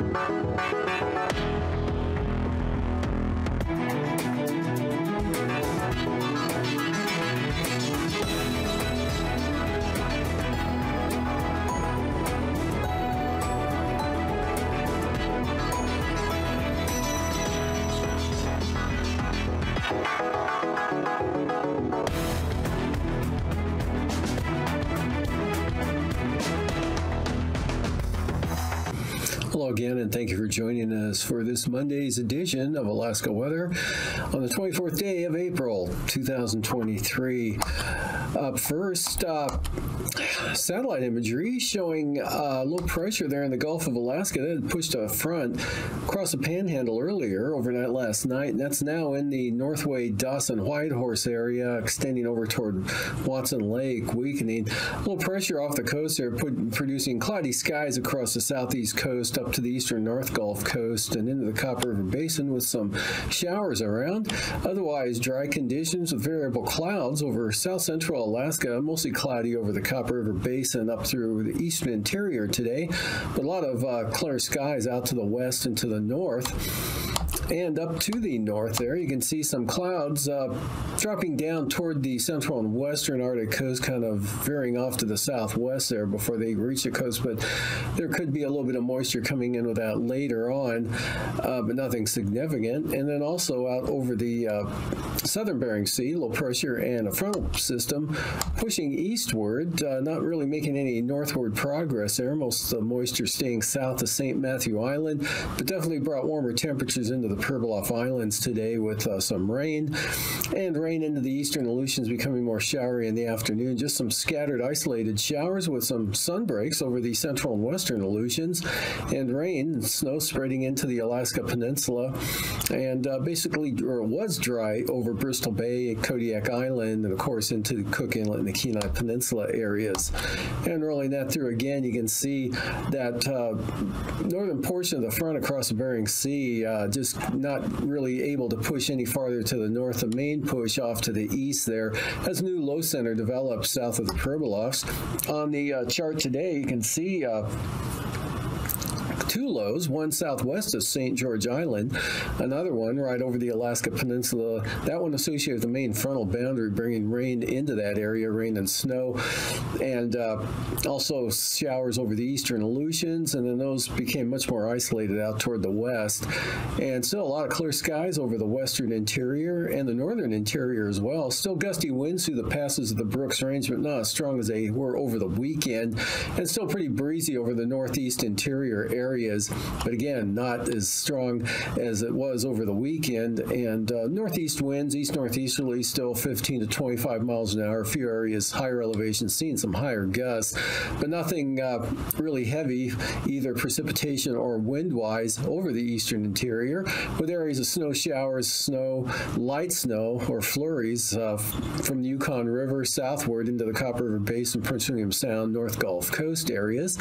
Hello again, and thank you for joining us for this Monday's edition of Alaska Weather on the 24th day of April 2023. Up first, uh, satellite imagery showing uh, low pressure there in the Gulf of Alaska that had pushed a front across the panhandle earlier overnight last night, and that's now in the Northway Dawson Whitehorse area, extending over toward Watson Lake, weakening. Low pressure off the coast there, put, producing cloudy skies across the southeast coast up to the eastern North Gulf Coast and into the Copper River Basin with some showers around. Otherwise, dry conditions with variable clouds over south central Alaska, mostly cloudy over the Copper River Basin up through the eastern interior today, but a lot of uh, clear skies out to the west and to the north. And up to the north there, you can see some clouds uh, dropping down toward the central and western Arctic coast, kind of veering off to the southwest there before they reach the coast. But there could be a little bit of moisture coming in with that later on, uh, but nothing significant. And then also out over the uh, southern Bering Sea, low pressure and a frontal system pushing eastward, uh, not really making any northward progress there. Most of the moisture staying south of St. Matthew Island, but definitely brought warmer temperatures into the Pribilof Islands today with uh, some rain and rain into the eastern Aleutians becoming more showery in the afternoon. Just some scattered isolated showers with some sun breaks over the central and western Aleutians and rain and snow spreading into the Alaska Peninsula and uh, basically or it was dry over Bristol Bay, Kodiak Island, and of course into Cook Inlet and the Kenai Peninsula areas. And rolling that through again, you can see that uh, northern portion of the front across the Bering Sea uh, just not really able to push any farther to the north. The main push off to the east there as new low center develops south of the Pribilofs. On the uh, chart today, you can see uh, two lows, one southwest of St. George Island, another one right over the Alaska Peninsula. That one associated with the main frontal boundary, bringing rain into that area, rain and snow, and uh, also showers over the eastern Aleutians, and then those became much more isolated out toward the west. And still a lot of clear skies over the western interior and the northern interior as well. Still gusty winds through the passes of the Brooks Range, but not as strong as they were over the weekend, and still pretty breezy over the northeast interior area areas, but again, not as strong as it was over the weekend. And uh, northeast winds, east northeasterly, still 15 to 25 miles an hour. A few areas higher elevation, seeing some higher gusts, but nothing uh, really heavy, either precipitation or wind wise, over the eastern interior, with areas of snow showers, snow, light snow, or flurries uh, from the Yukon River southward into the Copper River Basin, Prince William Sound, North Gulf Coast areas,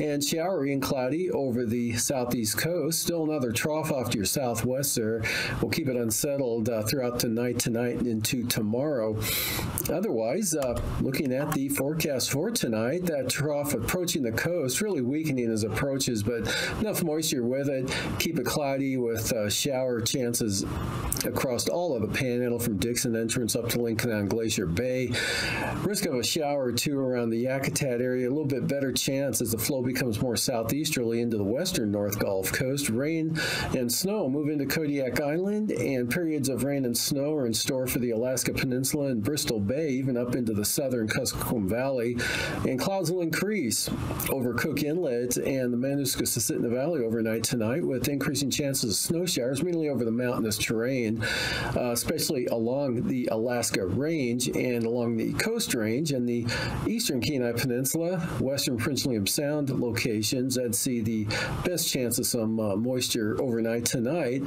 and showery and cloudy over over the southeast coast. Still another trough off to your southwest there. We'll keep it unsettled uh, throughout tonight, tonight, and into tomorrow. Otherwise, uh, looking at the forecast for tonight, that trough approaching the coast, really weakening as approaches, but enough moisture with it. Keep it cloudy with uh, shower chances across all of the panhandle from Dixon entrance up to Lincoln on Glacier Bay. Risk of a shower or two around the Yakutat area, a little bit better chance as the flow becomes more southeasterly into the western North Gulf Coast. Rain and snow move into Kodiak Island, and periods of rain and snow are in store for the Alaska Peninsula and Bristol Bay, even up into the southern Kuskokwim Valley. And clouds will increase over Cook Inlet and the Matanuska-Susitna Valley overnight tonight, with increasing chances of snow showers, mainly over the mountainous terrain, uh, especially along the Alaska Range and along the Coast Range and the eastern Kenai Peninsula, western Prince William Sound locations. I'd see the best chance of some uh, moisture overnight tonight.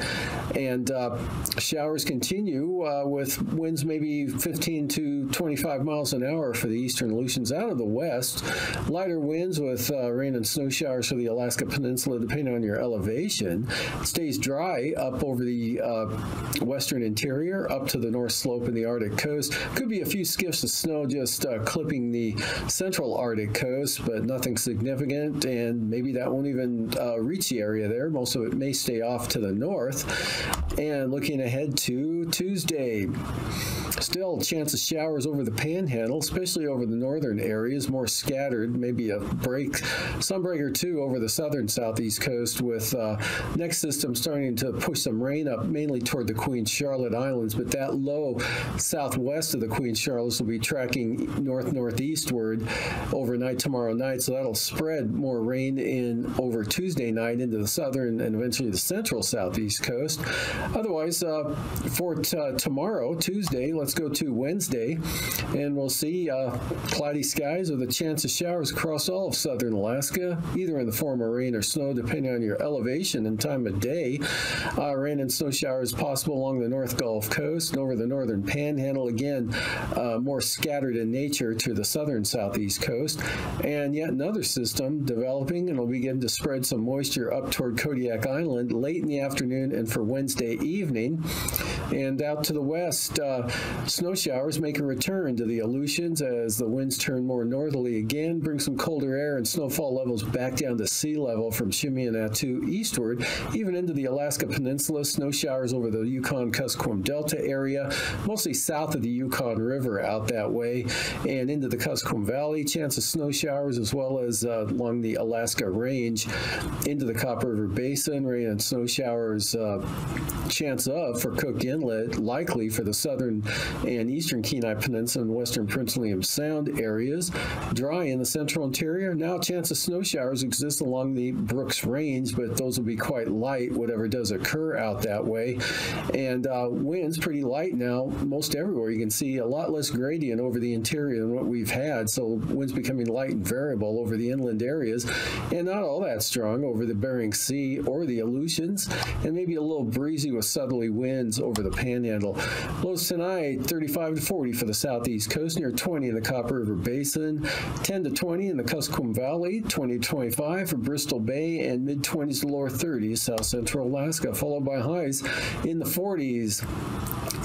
And uh, showers continue uh, with winds maybe 15 to 25 miles an hour for the eastern Aleutians out of the west. Lighter winds with uh, rain and snow showers for the Alaska Peninsula, depending on your elevation. It stays dry up over the uh, western interior, up to the north slope in the Arctic coast. Could be a few skiffs of snow just uh, clipping the central Arctic coast, but nothing significant. And maybe that won't even shouldn't uh, the area there. Most of it may stay off to the north. And looking ahead to Tuesday, still chance of showers over the panhandle, especially over the northern areas, more scattered, maybe a break, some break or two over the southern southeast coast with uh, next system starting to push some rain up mainly toward the Queen Charlotte Islands, but that low southwest of the Queen Charlotte will be tracking north northeastward overnight tomorrow night, so that'll spread more rain in over Tuesday night into the southern and eventually the central southeast coast. Otherwise, uh, for tomorrow, Tuesday, let's go to Wednesday, and we'll see uh, cloudy skies with a chance of showers across all of southern Alaska, either in the form of rain or snow, depending on your elevation and time of day. Uh, rain and snow showers possible along the North Gulf Coast and over the northern panhandle. Again, uh, more scattered in nature to the southern southeast coast. And yet another system developing and will begin to spread some moisture up toward Kodiak Island late in the afternoon and for Wednesday evening. And out to the west, uh, snow showers make a return to the Aleutians as the winds turn more northerly again, bring some colder air and snowfall levels back down to sea level from Shemya-Attu eastward, even into the Alaska Peninsula. Snow showers over the Yukon Kuskokwim Delta area, mostly south of the Yukon River out that way, and into the Kuskokwim Valley. Chance of snow showers as well as uh, along the Alaska Range into the Copper River Basin. Rain and snow showers uh, chance of for Cook Inlet, likely for the southern and eastern Kenai Peninsula and western Prince William Sound areas. Dry in the central interior. Now, chance of snow showers exists along the Brooks Range, but those will be quite light, whatever does occur out that way. And uh, winds pretty light now, most everywhere. You can see a lot less gradient over the interior than what we've had. So winds becoming light and variable over the inland areas, and not all that strong over the Bering Sea or the Aleutians, and maybe a little breezy with southerly winds over the Panhandle. Lows tonight 35 to 40 for the southeast coast, near 20 in the Copper River Basin, 10 to 20 in the Kuskokwim Valley, 20 to 25 for Bristol Bay, and mid 20s to lower 30s south central Alaska, followed by highs in the 40s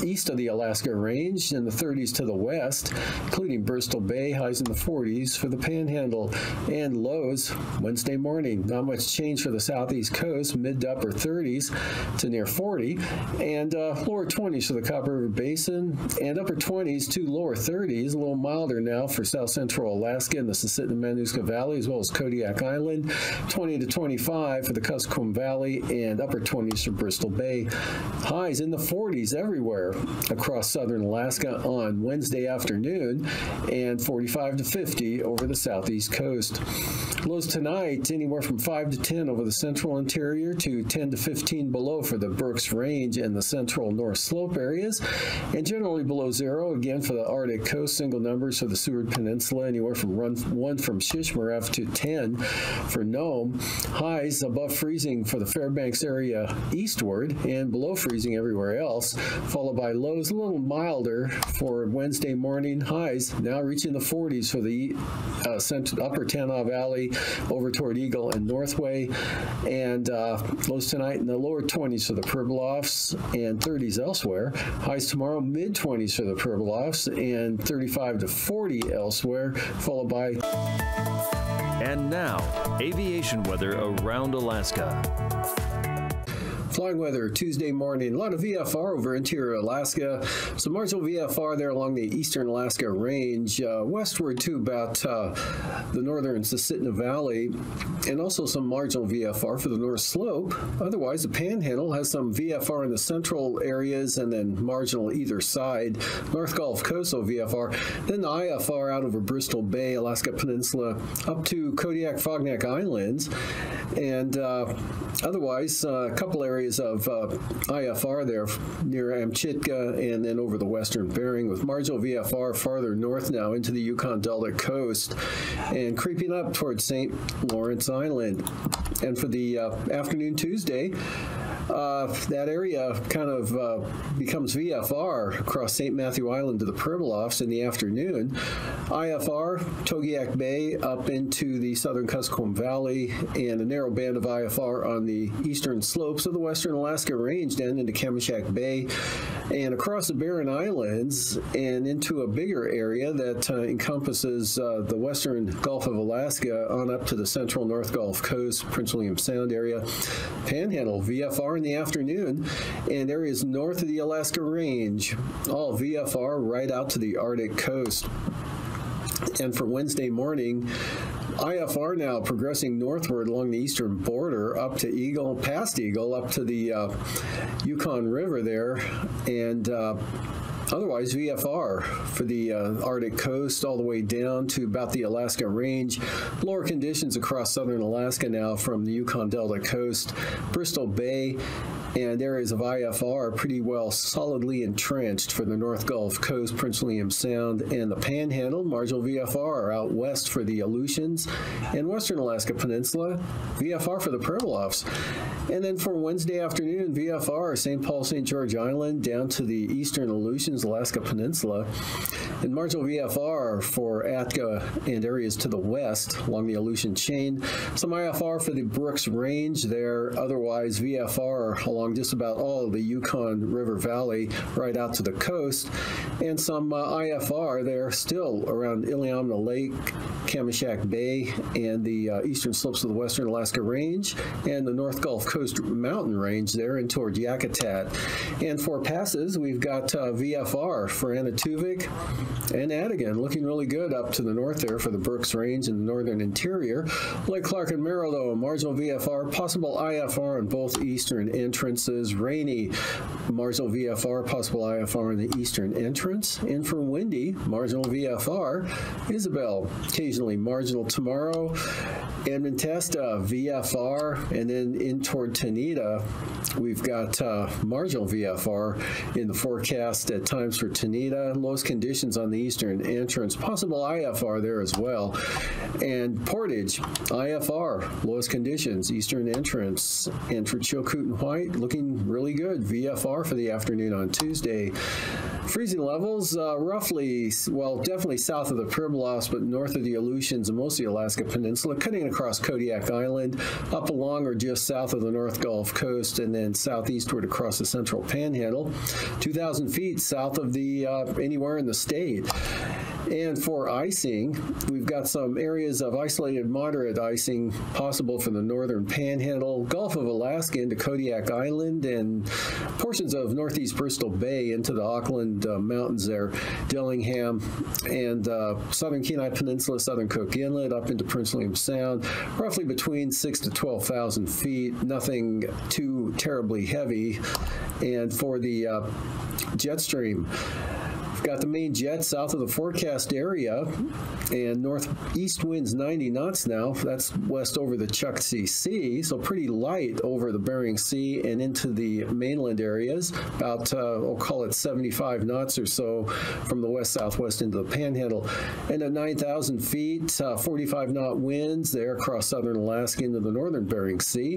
east of the Alaska Range and the 30s to the west, including Bristol Bay, highs in the 40s for the Panhandle, and lows Wednesday morning. Not much change for the southeast coast, mid to upper 30s to near 40, and uh, lower 20s for the Copper River Basin, and upper 20s to lower 30s, a little milder now for south central Alaska and the Susitna Matanuska Valley, as well as Kodiak Island, 20 to 25 for the Kuskokwim Valley, and upper 20s for Bristol Bay. Highs in the 40s everywhere across southern Alaska on Wednesday afternoon, and 45 to 50 over the southeast coast. Lows tonight anywhere from 5 to 10 over the central interior to 10 to 15 below for the Brooks Range and the central North Slope areas, and generally below zero again for the Arctic coast. Single numbers for the Seward Peninsula, anywhere from run, 1 from Shishmaref to 10 for Nome. Highs above freezing for the Fairbanks area eastward and below freezing everywhere else, followed by lows a little milder for Wednesday morning. Highs now reaching the 40s for the uh, upper Tanana Valley over toward Eagle and Northway, and uh, lows tonight in the lower 20s for the Pribilofs and 30s elsewhere. Highs tomorrow mid 20s for the Pribilofs and 35 to 40 elsewhere, followed by. And now, aviation weather around Alaska. Flying weather Tuesday morning. A lot of VFR over interior Alaska. Some marginal VFR there along the eastern Alaska range, uh, westward to about uh, the northern Susitna Valley, and also some marginal VFR for the North Slope. Otherwise, the Panhandle has some VFR in the central areas and then marginal either side. North Gulf Coastal VFR. Then the IFR out over Bristol Bay, Alaska Peninsula, up to Kodiak Afognak Islands, and uh, otherwise uh, a couple areas areas of uh, IFR there near Amchitka and then over the western Bering with marginal VFR farther north now into the Yukon Delta coast and creeping up towards St. Lawrence Island. And for the uh, afternoon Tuesday, uh, that area kind of uh, becomes VFR across St. Matthew Island to the Pribilofs in the afternoon. IFR, Togiak Bay up into the southern Kuskokwim Valley, and a narrow band of IFR on the eastern slopes of the western Alaska Range down into Kamishak Bay and across the Barren Islands and into a bigger area that uh, encompasses uh, the western Gulf of Alaska on up to the central North Gulf Coast, Prince William Sound area, Panhandle, VFR in the afternoon, and areas north of the Alaska Range, all VFR right out to the Arctic coast. And for Wednesday morning, IFR now progressing northward along the eastern border up to Eagle, past Eagle, up to the uh, Yukon River there, and uh, Otherwise, VFR for the uh, Arctic coast all the way down to about the Alaska range. Lower conditions across southern Alaska now from the Yukon Delta coast, Bristol Bay, and areas of IFR are pretty well solidly entrenched for the North Gulf Coast, Prince William Sound, and the Panhandle. Marginal VFR out west for the Aleutians and Western Alaska Peninsula. VFR for the Pribilofs. And then for Wednesday afternoon, VFR, St. Paul, St. George Island, down to the eastern Aleutians, Alaska Peninsula. And marginal VFR for Atka and areas to the west along the Aleutian chain. Some IFR for the Brooks Range there. Otherwise, VFR along along just about all of the Yukon River Valley right out to the coast, and some uh, IFR there still around Iliamna Lake, Kamishak Bay, and the uh, eastern slopes of the western Alaska Range, and the North Gulf Coast mountain range there and toward Yakutat. And for passes, we've got uh, VFR for Anaktuvuk and Atigun, looking really good up to the north there for the Brooks Range and the northern interior. Lake Clark and Merrill, though, marginal VFR, possible IFR on both eastern entrance entrances, rainy, marginal VFR, possible IFR in the eastern entrance. And for windy, marginal VFR, Isabel, occasionally marginal tomorrow, and Mentasta, VFR, and then in toward Tahneta, we've got uh, marginal VFR in the forecast at times for Tahneta, lowest conditions on the eastern entrance, possible IFR there as well. And Portage, IFR, lowest conditions, eastern entrance. And for Chilkoot and White, looking really good. VFR for the afternoon on Tuesday. Freezing levels, uh, roughly, well, definitely south of the Pribilofs, but north of the Aleutians and most of the Alaska Peninsula, cutting across Kodiak Island, up along or just south of the North Gulf Coast, and then southeastward across the central panhandle, 2,000 feet south of the uh, anywhere in the state. And for icing, we've got some areas of isolated moderate icing possible for the northern panhandle, Gulf of Alaska into Kodiak Island, and portions of northeast Bristol Bay into the Ahklun uh, Mountains there, Dillingham, and uh, southern Kenai Peninsula, southern Cook Inlet, up into Prince William Sound, roughly between six to 12,000 feet, nothing too terribly heavy. And for the uh, jet stream, got the main jet south of the forecast area, and northeast winds 90 knots now. That's west over the Chukchi Sea, so pretty light over the Bering Sea and into the mainland areas. About, uh, we'll call it 75 knots or so from the west southwest into the Panhandle. And at 9,000 feet, uh, 45 knot winds there across southern Alaska into the northern Bering Sea.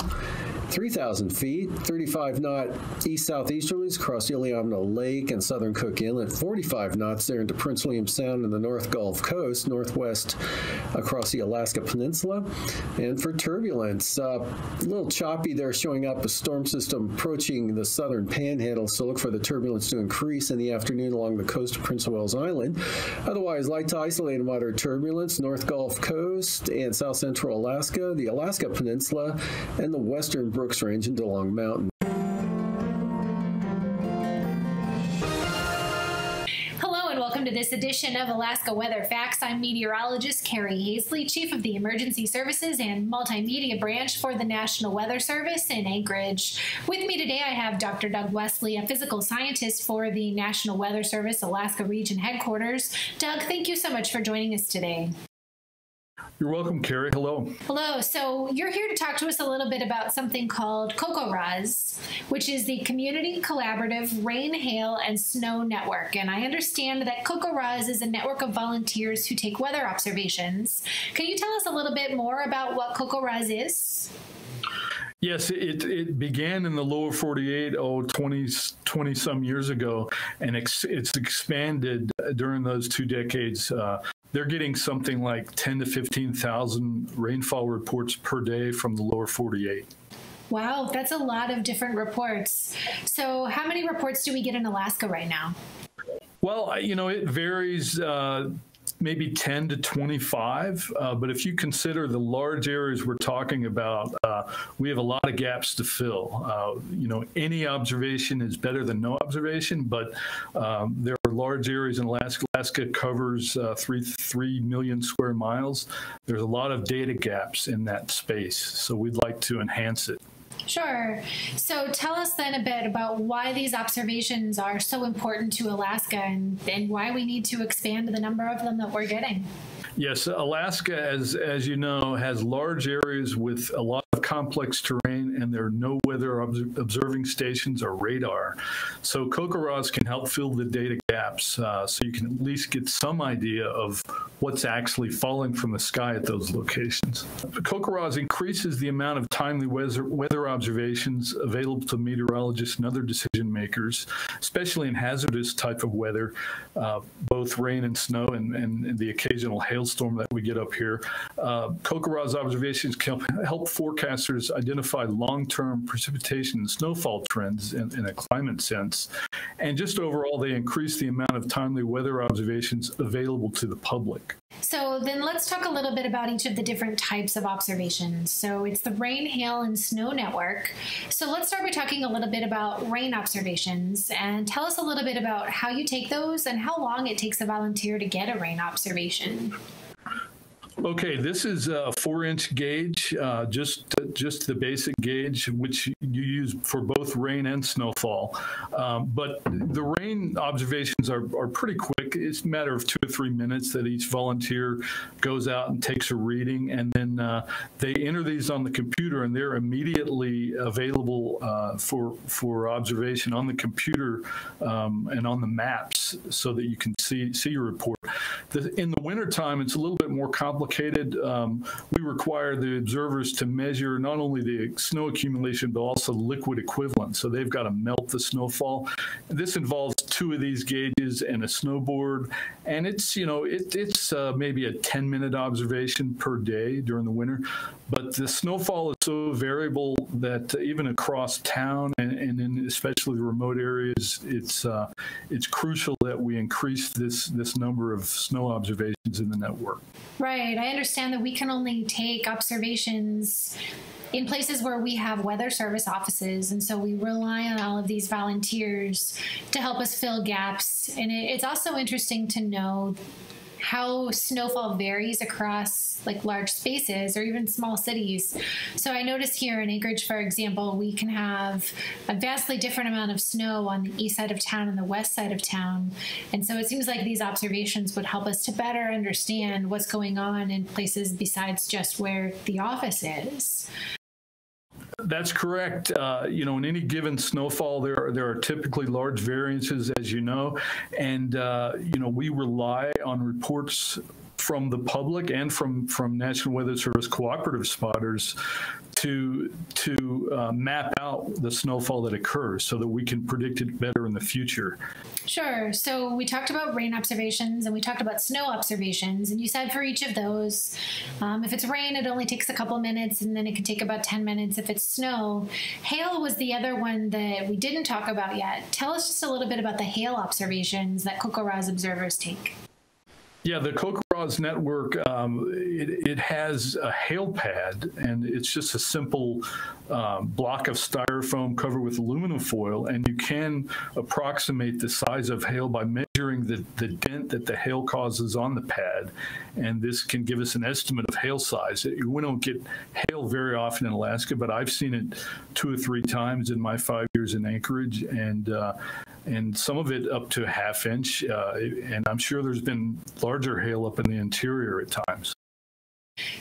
3,000 feet, 35 knot east southeasterlies across Iliamna Lake and southern Cook Inlet. 45 knots there into Prince William Sound and the North Gulf Coast, northwest across the Alaska Peninsula. And for turbulence, uh, a little choppy there, showing up a storm system approaching the southern panhandle, so look for the turbulence to increase in the afternoon along the coast of Prince of Wales Island. Otherwise, light to isolated moderate turbulence, North Gulf Coast and south central Alaska, the Alaska Peninsula, and the western Brooks Range into DeLong Mountain. Hello and welcome to this edition of Alaska Weather Facts. I'm meteorologist Carrie Haisley, Chief of the Emergency Services and Multimedia Branch for the National Weather Service in Anchorage. With me today, I have Dr. Doug Wesley, a physical scientist for the National Weather Service Alaska Region Headquarters. Doug, thank you so much for joining us today. You're welcome, Carrie. Hello. Hello. So you're here to talk to us a little bit about something called CoCoRaHS, which is the Community Collaborative Rain, Hail, and Snow Network. And I understand that CoCoRaHS is a network of volunteers who take weather observations. Can you tell us a little bit more about what CoCoRaHS is? Yes, it, it began in the lower 48, oh, 20, 20 some years ago, and it's, it's expanded during those two decades. Uh, they're getting something like 10 to 15,000 rainfall reports per day from the lower 48. Wow, that's a lot of different reports. So, how many reports do we get in Alaska right now? Well, you know, it varies. Uh, maybe 10 to 25. Uh, but if you consider the large areas we're talking about, uh, we have a lot of gaps to fill. Uh, you know, any observation is better than no observation, but um, there large areas in Alaska. Alaska covers uh, three three million square miles. There's a lot of data gaps in that space, so we'd like to enhance it. Sure. So tell us then a bit about why these observations are so important to Alaska and, and why we need to expand the number of them that we're getting. Yes, Alaska, as as you know, has large areas with a lot of complex terrain, and there are no weather observing stations or radar. So CoCoRaHS can help fill the data gaps, uh, so you can at least get some idea of what's actually falling from the sky at those locations. CoCoRaHS increases the amount of timely weather, weather observations available to meteorologists and other decision makers, especially in hazardous type of weather, uh, both rain and snow and, and, and the occasional hailstorm that we get up here. Uh, observations can help forecasters identify long-term precipitation and snowfall trends in, in a climate sense. And just overall, they increase the amount of timely weather observations available to the public. So then let's talk a little bit about each of the different types of observations. So it's the rain, hail, and snow network. So let's start by talking a little bit about rain observations and tell us a little bit about how you take those and how long it takes a volunteer to get a rain observation. Okay, this is a four-inch gauge, uh, just just the basic gauge, which you use for both rain and snowfall. Um, but the rain observations are, are pretty quick. It's a matter of two or three minutes that each volunteer goes out and takes a reading, and then uh, they enter these on the computer, and they're immediately available uh, for for observation on the computer um, and on the maps, so that you can see see your report. The, in the wintertime, it's a little bit more complicated. Um, we require the observers to measure not only the snow accumulation, but also liquid equivalent. So they've got to melt the snowfall. This involves two of these gauges and a snowboard. And it's, you know, it, it's uh, maybe a 10 minute observation per day during the winter. But the snowfall is so variable that even across town and, and in especially the remote areas, it's, uh, it's crucial that we increase this, this number of snow observations in the network. Right. I understand that we can only take observations in places where we have weather service offices. And so we rely on all of these volunteers to help us fill gaps. And it's also interesting to know how snowfall varies across like large spaces or even small cities. So I notice here in Anchorage, for example, we can have a vastly different amount of snow on the east side of town and the west side of town. And so it seems like these observations would help us to better understand what's going on in places besides just where the office is. That's correct. Uh, you know, in any given snowfall, there are, there are typically large variances, as you know, and uh, you know we rely on reports from the public and from from National Weather Service cooperative spotters to to uh, map out the snowfall that occurs so that we can predict it better in the future. Sure. So we talked about rain observations and we talked about snow observations, and you said for each of those, um, if it's rain, it only takes a couple minutes, and then it can take about ten minutes if it's snow. Hail was the other one that we didn't talk about yet. Tell us just a little bit about the hail observations that CoCoRaHS observers take. Yeah, the Network, um, it, it, has a hail pad, and it's just a simple um, block of styrofoam covered with aluminum foil, and you can approximate the size of hail by measuring the, the dent that the hail causes on the pad, and this can give us an estimate of hail size. We don't get hail very often in Alaska, but I've seen it two or three times in my five years in Anchorage, and uh, and some of it up to a half inch. Uh, and I'm sure there's been larger hail up in the interior at times.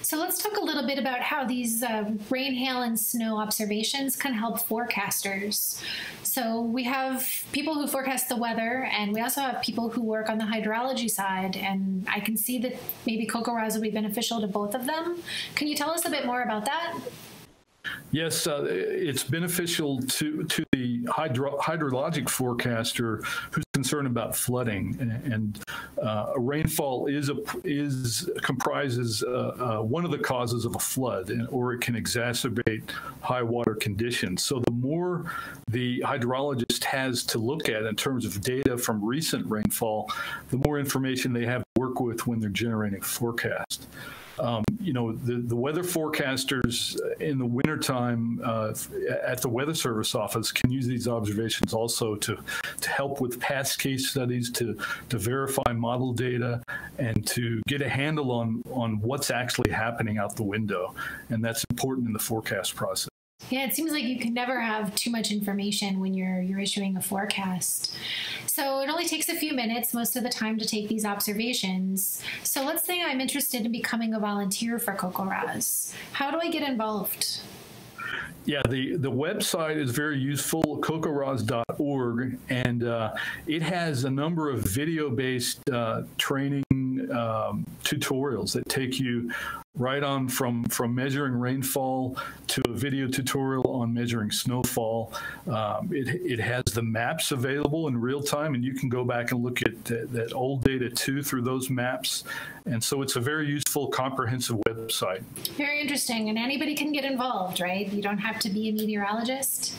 So let's talk a little bit about how these uh, rain, hail, and snow observations can help forecasters. So we have people who forecast the weather, and we also have people who work on the hydrology side. And I can see that maybe CoCoRaHS will be beneficial to both of them. Can you tell us a bit more about that? Yes, uh, it's beneficial to to the hydro, hydrologic forecaster who's concerned about flooding, and, and uh, rainfall is a is comprises uh, uh, one of the causes of a flood, or it can exacerbate high water conditions. So the more the hydrologist has to look at in terms of data from recent rainfall, the more information they have to work with when they're generating a forecast um, you know, the, the weather forecasters in the wintertime uh, at the Weather Service office can use these observations also to, to help with past case studies, to, to verify model data, and to get a handle on, on what's actually happening out the window. And that's important in the forecast process. Yeah, it seems like you can never have too much information when you're you're issuing a forecast. So it only takes a few minutes most of the time to take these observations. So let's say I'm interested in becoming a volunteer for CoCoRaHS. How do I get involved? Yeah, the, the website is very useful, cocorahs.org, and uh, it has a number of video based uh, training um, tutorials that take you right on from from measuring rainfall to a video tutorial on measuring snowfall. Um, it, it has the maps available in real time, and you can go back and look at that, that old data too through those maps. And so it's a very useful, comprehensive website. Very interesting, and anybody can get involved, right? You don't have to be a meteorologist.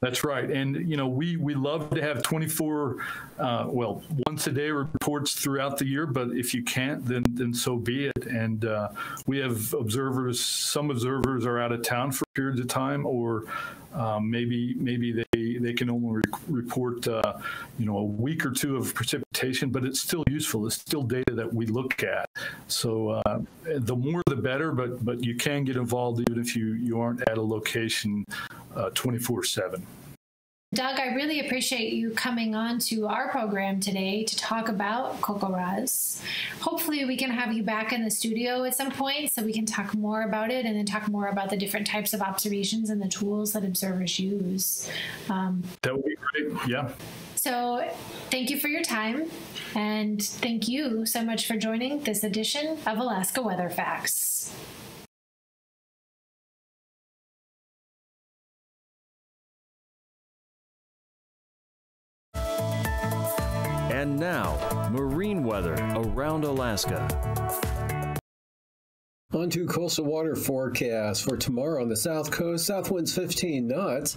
That's right, and you know we we love to have 24, uh, well, once a day reports throughout the year. But if you can't, then then so be it. And uh, we have observers. Some observers are out of town for periods of time, or um, maybe maybe they they can only re- report uh, you know a week or two of precipitation, but it's still useful. It's still data that we look at. So uh, the more the better. But but you can get involved even if you you aren't at a location uh, 24 7. Doug, I really appreciate you coming on to our program today to talk about CoCoRaHS. Hopefully, we can have you back in the studio at some point so we can talk more about it and then talk more about the different types of observations and the tools that observers use. Um, that would be great. Yeah. So, thank you for your time, and thank you so much for joining this edition of Alaska Weather Facts. Marine weather around Alaska. On to coastal water forecast for tomorrow on the south coast, south winds 15 knots,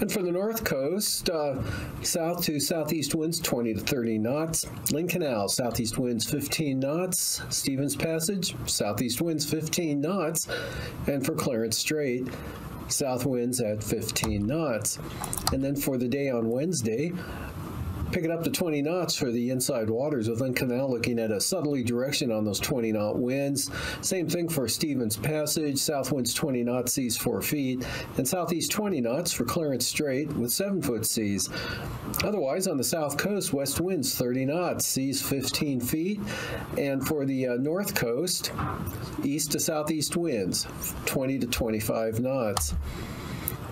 and for the north coast, uh, south to southeast winds 20 to 30 knots. Lynn Canal, southeast winds 15 knots. Stevens Passage, southeast winds 15 knots, and for Clarence Strait, south winds at 15 knots. And then for the day on Wednesday, pick it up to 20 knots for the inside waters Lynn Canal, looking at a southerly direction on those 20 knot winds. Same thing for Stevens Passage, south winds 20 knots, seas 4 feet, and southeast 20 knots for Clarence Strait with 7 foot seas. Otherwise, on the south coast, west winds 30 knots, seas 15 feet, and for the uh, north coast, east to southeast winds 20 to 25 knots.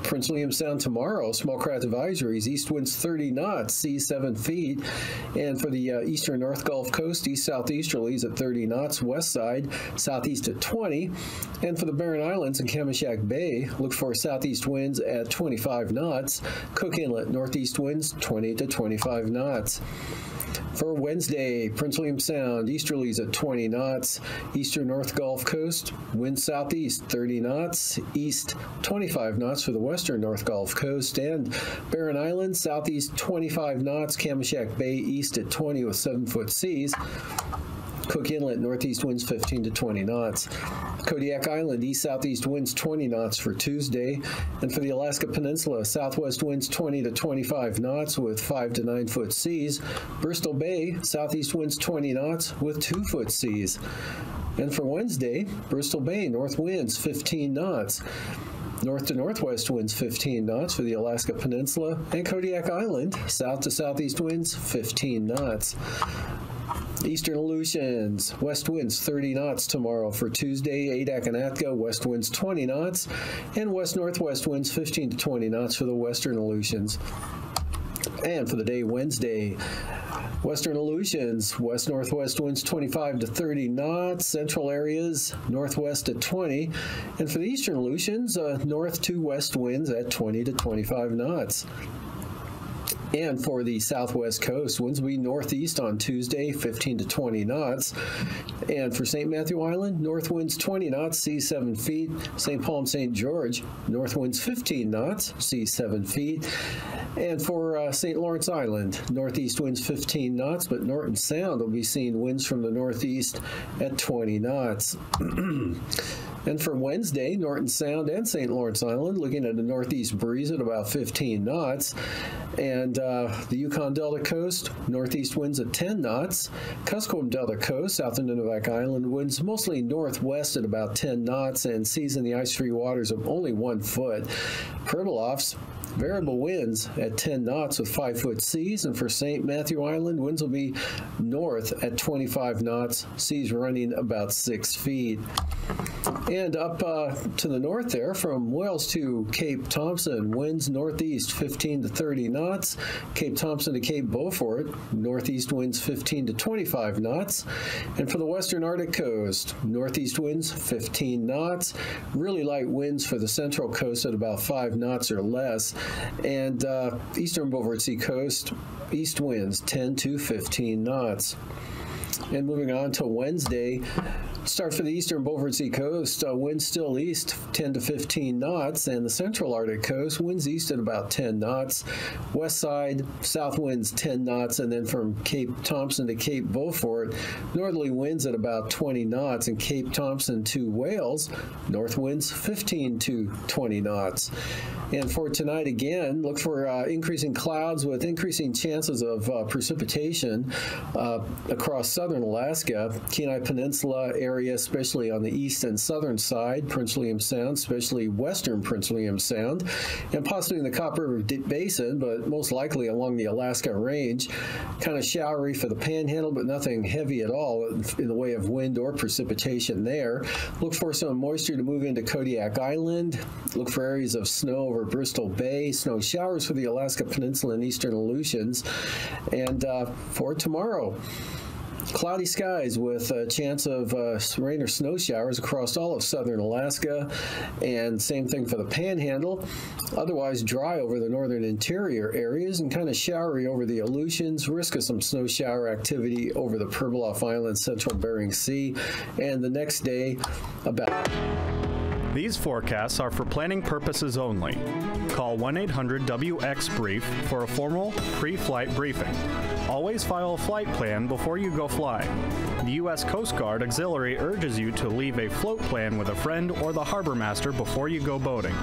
Prince William Sound tomorrow, small craft advisories, east winds 30 knots, sea 7 feet. And for the uh, eastern North Gulf Coast, east southeasterlies at 30 knots, west side, southeast at 20. And for the Barren Islands and Kamishak Bay, look for southeast winds at 25 knots. Cook Inlet, northeast winds 20 to 25 knots. For Wednesday, Prince William Sound, easterlies at 20 knots, eastern North Gulf Coast, wind southeast 30 knots, east 25 knots for the western North Gulf Coast, and Barren Island, southeast 25 knots, Kamishak Bay east at 20 with 7 foot seas. Cook Inlet, northeast winds 15 to 20 knots. Kodiak Island, east southeast winds 20 knots for Tuesday. And for the Alaska Peninsula, southwest winds 20 to 25 knots with 5 to 9 foot seas. Bristol Bay, southeast winds 20 knots with 2 foot seas. And for Wednesday, Bristol Bay, north winds 15 knots. North to northwest winds 15 knots for the Alaska Peninsula, and Kodiak Island, south to southeast winds 15 knots. Eastern Aleutians, west winds 30 knots tomorrow for Tuesday. Adak and Atka, west winds 20 knots, and west northwest winds 15 to 20 knots for the Western Aleutians. And for the day Wednesday, Western Aleutians, west northwest winds 25 to 30 knots, central areas northwest at 20, and for the eastern Aleutians, uh, north to west winds at 20 to 25 knots. And for the southwest coast, winds will be northeast on Tuesday, 15 to 20 knots. And for St. Matthew Island, north winds 20 knots, sea 7 feet. St. Paul and St. George, north winds 15 knots, sea 7 feet. And for uh, St. Lawrence Island, northeast winds 15 knots, but Norton Sound will be seeing winds from the northeast at 20 knots. And for Wednesday, Norton Sound and St. Lawrence Island looking at a northeast breeze at about 15 knots. And uh, the Yukon Delta Coast, northeast winds at 10 knots. Kuskokwim Delta Coast, south of Nunivak Island, winds mostly northwest at about 10 knots and seas in the ice-free waters of only one foot. Pribilofs, variable winds at 10 knots with 5 foot seas. And for St. Matthew Island, winds will be north at 25 knots, seas running about 6 feet. And up uh, to the north there, from Wales to Cape Thompson, winds northeast 15 to 30 knots. Cape Thompson to Cape Beaufort, northeast winds 15 to 25 knots. And for the western Arctic coast, northeast winds 15 knots. Really light winds for the central coast at about 5 knots or less. And uh, eastern Beaufort Sea coast, east winds 10 to 15 knots. And moving on to Wednesday, start for the eastern Beaufort Sea coast, uh, winds still east 10 to 15 knots, and the central Arctic coast, winds east at about 10 knots. West side, south winds 10 knots, and then from Cape Thompson to Cape Beaufort, northerly winds at about 20 knots, and Cape Thompson to Wales, north winds 15 to 20 knots. And for tonight, again, look for uh, increasing clouds with increasing chances of uh, precipitation uh, across southern Alaska, Kenai Peninsula area, especially on the east and southern side, Prince William Sound, especially western Prince William Sound, and possibly in the Copper River Basin, but most likely along the Alaska Range. Kind of showery for the panhandle, but nothing heavy at all in the way of wind or precipitation there. Look for some moisture to move into Kodiak Island. Look for areas of snow over Bristol Bay, snow showers for the Alaska Peninsula and eastern Aleutians. And uh, for tomorrow, Cloudy skies with a chance of uh, rain or snow showers across all of southern Alaska, and same thing for the panhandle. Otherwise, dry over the northern interior areas and kind of showery over the Aleutians. Risk of some snow shower activity over the Pribilof Island, central Bering Sea, and the next day about. These forecasts are for planning purposes only. Call 1 800 WX Brief for a formal pre flight briefing. Always file a flight plan before you go flying. The U.S. Coast Guard Auxiliary urges you to leave a float plan with a friend or the harbor master before you go boating.